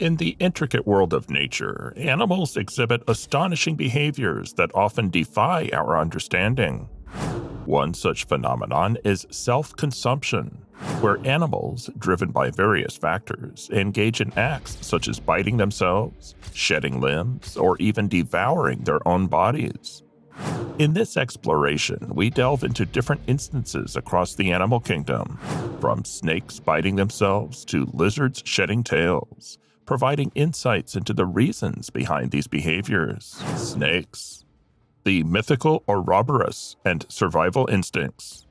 In the intricate world of nature, animals exhibit astonishing behaviors that often defy our understanding. One such phenomenon is self consumption, where animals, driven by various factors, engage in acts such as biting themselves, shedding limbs, or even devouring their own bodies. In this exploration, we delve into different instances across the animal kingdom, from snakes biting themselves to lizards shedding tails, providing insights into the reasons behind these behaviors. Snakes, the mythical Ouroboros, and survival instincts.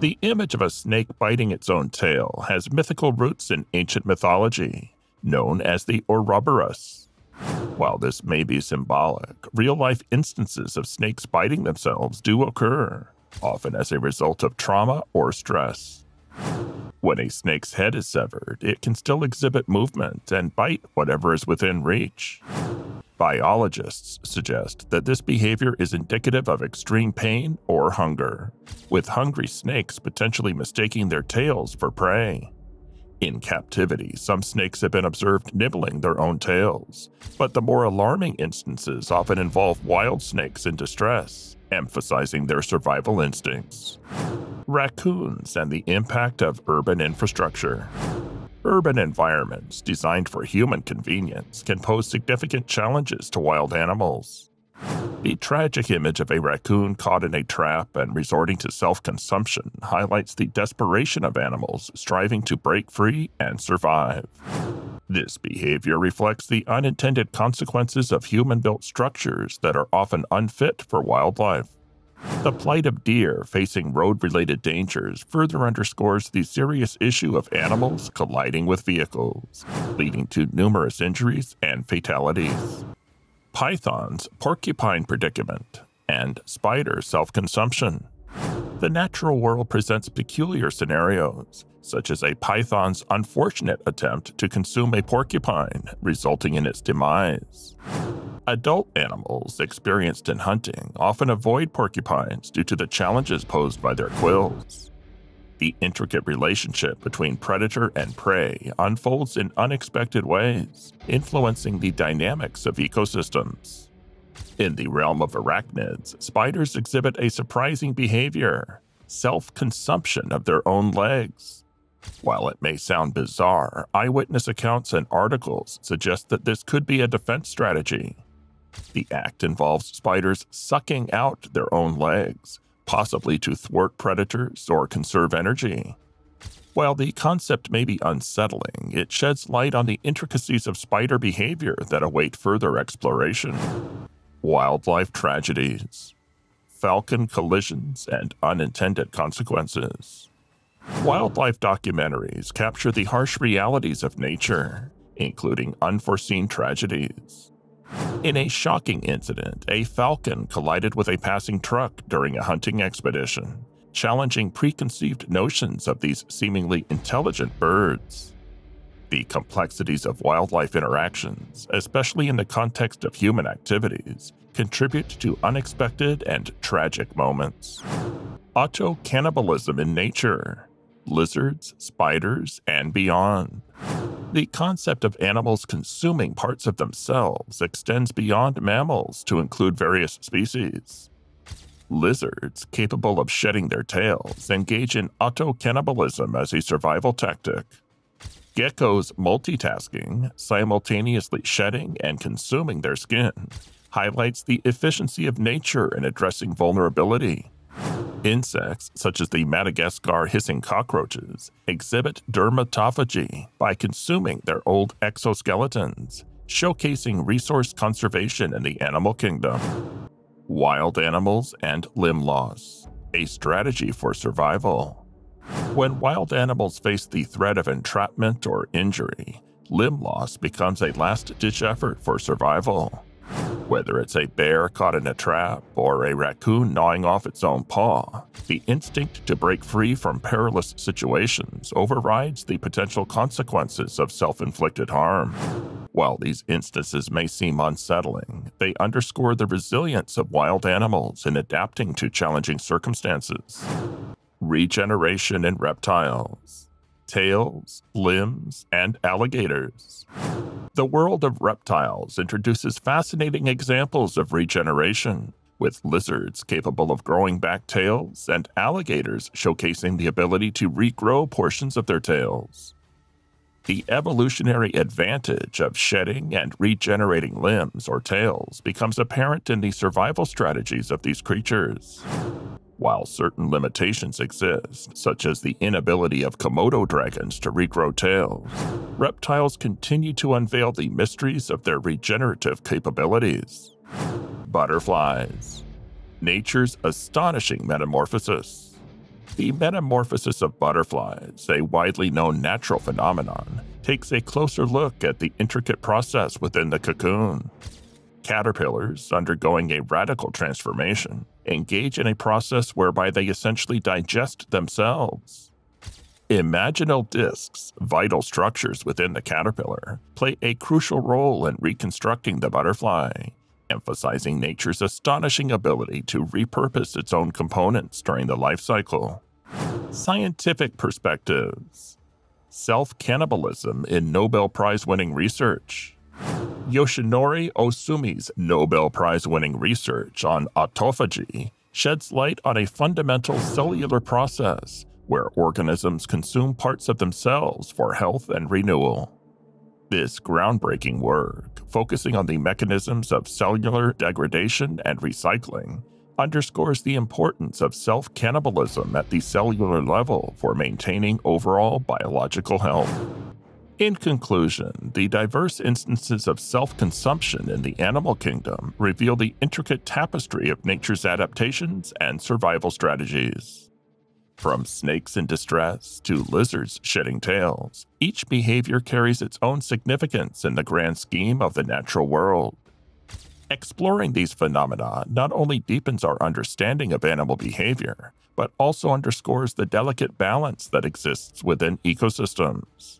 The image of a snake biting its own tail has mythical roots in ancient mythology, known as the Ouroboros. While this may be symbolic, real life instances of snakes biting themselves do occur, often as a result of trauma or stress. When a snake's head is severed, it can still exhibit movement and bite whatever is within reach. Biologists suggest that this behavior is indicative of extreme pain or hunger, with hungry snakes potentially mistaking their tails for prey. In captivity, some snakes have been observed nibbling their own tails, but the more alarming instances often involve wild snakes in distress, emphasizing their survival instincts. Raccoons and the impact of urban infrastructure. Urban environments designed for human convenience can pose significant challenges to wild animals. The tragic image of a raccoon caught in a trap and resorting to self consumption highlights the desperation of animals striving to break free and survive. This behavior reflects the unintended consequences of human built structures that are often unfit for wildlife. The plight of deer facing road related dangers further underscores the serious issue of animals colliding with vehicles, leading to numerous injuries and fatalities. Python's porcupine predicament and spider self consumption. The natural world presents peculiar scenarios, such as a python's unfortunate attempt to consume a porcupine, resulting in its demise. Adult animals experienced in hunting often avoid porcupines due to the challenges posed by their quills. The intricate relationship between predator and prey unfolds in unexpected ways, influencing the dynamics of ecosystems. In the realm of arachnids, spiders exhibit a surprising behavior self consumption of their own legs. While it may sound bizarre, eyewitness accounts and articles suggest that this could be a defense strategy, the act involves spiders sucking out their own legs, possibly to thwart predators or conserve energy. While the concept may be unsettling, it sheds light on the intricacies of spider behavior that await further exploration. Wildlife tragedies, falcon collisions, and unintended consequences. Wildlife documentaries capture the harsh realities of nature, including unforeseen tragedies. In a shocking incident, a falcon collided with a passing truck during a hunting expedition, challenging preconceived notions of these seemingly intelligent birds. The complexities of wildlife interactions, especially in the context of human activities, contribute to unexpected and tragic moments. Auto cannibalism in nature, lizards, spiders, and beyond. The concept of animals consuming parts of themselves extends beyond mammals to include various species. Lizards, capable of shedding their tails, engage in auto-cannibalism as a survival tactic. Geckos multitasking, simultaneously shedding and consuming their skin, highlights the efficiency of nature in addressing vulnerability. Insects, such as the Madagascar hissing cockroaches, exhibit dermatophagy by consuming their old exoskeletons, showcasing resource conservation in the animal kingdom. Wild animals and limb loss, a strategy for survival. When wild animals face the threat of entrapment or injury, limb loss becomes a last ditch effort for survival. Whether it's a bear caught in a trap or a raccoon gnawing off its own paw, the instinct to break free from perilous situations overrides the potential consequences of self inflicted harm. While these instances may seem unsettling, they underscore the resilience of wild animals in adapting to challenging circumstances. Regeneration in reptiles tails, limbs, and alligators. The world of reptiles introduces fascinating examples of regeneration, with lizards capable of growing back tails and alligators showcasing the ability to regrow portions of their tails. The evolutionary advantage of shedding and regenerating limbs or tails becomes apparent in the survival strategies of these creatures. While certain limitations exist, such as the inability of Komodo dragons to regrow tails, reptiles continue to unveil the mysteries of their regenerative capabilities. Butterflies Nature's astonishing metamorphosis. The metamorphosis of butterflies, a widely known natural phenomenon, takes a closer look at the intricate process within the cocoon. Caterpillars, undergoing a radical transformation, engage in a process whereby they essentially digest themselves. Imaginal discs, vital structures within the caterpillar, play a crucial role in reconstructing the butterfly, emphasizing nature's astonishing ability to repurpose its own components during the life cycle. Scientific perspectives Self cannibalism in Nobel Prize winning research. Yoshinori Ohsumi's Nobel Prize winning research on autophagy sheds light on a fundamental cellular process where organisms consume parts of themselves for health and renewal. This groundbreaking work, focusing on the mechanisms of cellular degradation and recycling, underscores the importance of self cannibalism at the cellular level for maintaining overall biological health. In conclusion, the diverse instances of self consumption in the animal kingdom reveal the intricate tapestry of nature's adaptations and survival strategies. From snakes in distress to lizards shedding tails, each behavior carries its own significance in the grand scheme of the natural world. Exploring these phenomena not only deepens our understanding of animal behavior, but also underscores the delicate balance that exists within ecosystems.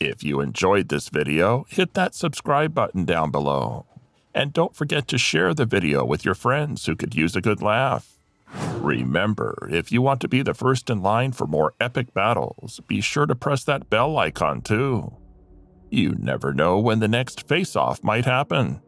If you enjoyed this video, hit that subscribe button down below. And don't forget to share the video with your friends who could use a good laugh. Remember, if you want to be the first in line for more epic battles, be sure to press that bell icon too. You never know when the next face-off might happen.